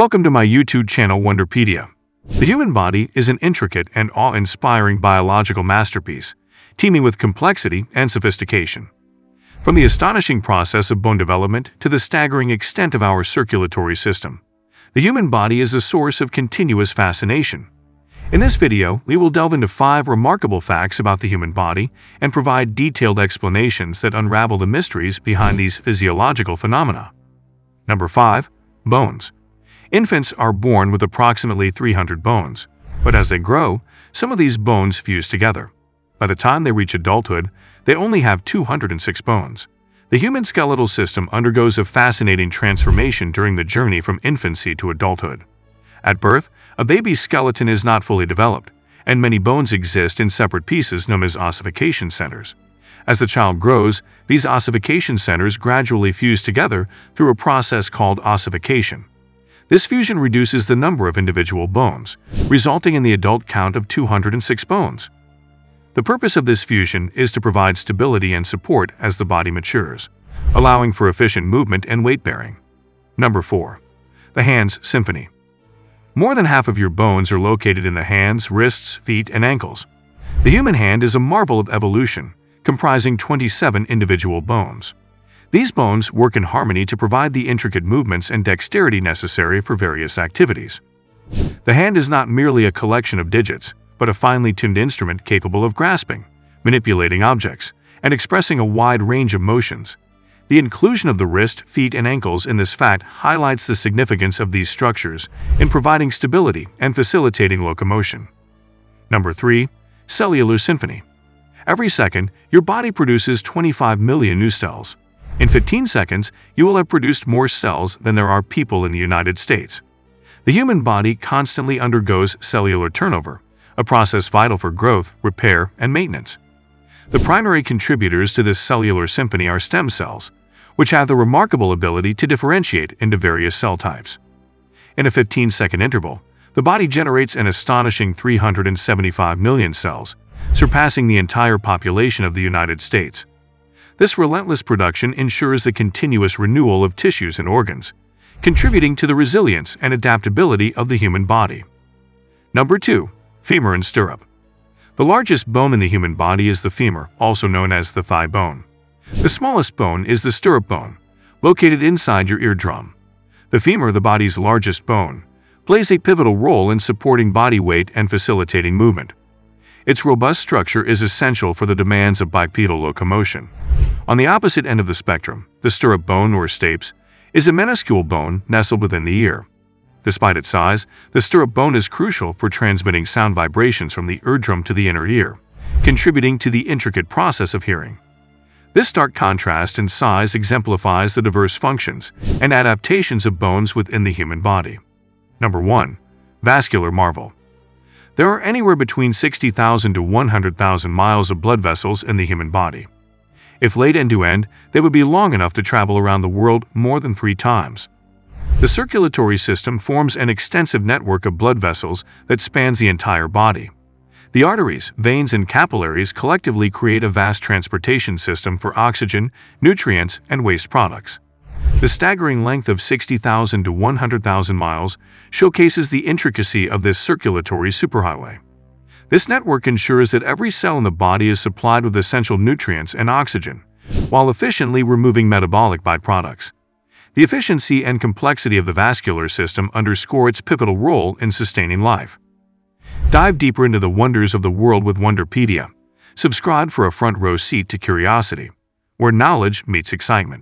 Welcome to my YouTube channel Wonderpedia. The human body is an intricate and awe-inspiring biological masterpiece, teeming with complexity and sophistication. From the astonishing process of bone development to the staggering extent of our circulatory system, the human body is a source of continuous fascination. In this video, we will delve into five remarkable facts about the human body and provide detailed explanations that unravel the mysteries behind these physiological phenomena. Number 5. Bones. Infants are born with approximately 300 bones, but as they grow, some of these bones fuse together. By the time they reach adulthood, they only have 206 bones. The human skeletal system undergoes a fascinating transformation during the journey from infancy to adulthood. At birth, a baby's skeleton is not fully developed, and many bones exist in separate pieces known as ossification centers. As the child grows, these ossification centers gradually fuse together through a process called ossification. This fusion reduces the number of individual bones, resulting in the adult count of 206 bones. The purpose of this fusion is to provide stability and support as the body matures, allowing for efficient movement and weight-bearing. Number 4. The Hands Symphony More than half of your bones are located in the hands, wrists, feet, and ankles. The human hand is a marvel of evolution, comprising 27 individual bones. These bones work in harmony to provide the intricate movements and dexterity necessary for various activities. The hand is not merely a collection of digits, but a finely tuned instrument capable of grasping, manipulating objects, and expressing a wide range of motions. The inclusion of the wrist, feet, and ankles in this fact highlights the significance of these structures in providing stability and facilitating locomotion. Number 3. Cellular Symphony Every second, your body produces 25 million new cells, in 15 seconds, you will have produced more cells than there are people in the United States. The human body constantly undergoes cellular turnover, a process vital for growth, repair, and maintenance. The primary contributors to this cellular symphony are stem cells, which have the remarkable ability to differentiate into various cell types. In a 15-second interval, the body generates an astonishing 375 million cells, surpassing the entire population of the United States. This relentless production ensures the continuous renewal of tissues and organs, contributing to the resilience and adaptability of the human body. Number 2. Femur and Stirrup The largest bone in the human body is the femur, also known as the thigh bone. The smallest bone is the stirrup bone, located inside your eardrum. The femur, the body's largest bone, plays a pivotal role in supporting body weight and facilitating movement. Its robust structure is essential for the demands of bipedal locomotion. On the opposite end of the spectrum, the stirrup bone or stapes is a minuscule bone nestled within the ear. Despite its size, the stirrup bone is crucial for transmitting sound vibrations from the eardrum to the inner ear, contributing to the intricate process of hearing. This stark contrast in size exemplifies the diverse functions and adaptations of bones within the human body. Number 1. Vascular Marvel There are anywhere between 60,000 to 100,000 miles of blood vessels in the human body. If laid end-to-end, they would be long enough to travel around the world more than three times. The circulatory system forms an extensive network of blood vessels that spans the entire body. The arteries, veins, and capillaries collectively create a vast transportation system for oxygen, nutrients, and waste products. The staggering length of 60,000 to 100,000 miles showcases the intricacy of this circulatory superhighway. This network ensures that every cell in the body is supplied with essential nutrients and oxygen, while efficiently removing metabolic byproducts. The efficiency and complexity of the vascular system underscore its pivotal role in sustaining life. Dive deeper into the wonders of the world with Wonderpedia. Subscribe for a front row seat to curiosity, where knowledge meets excitement.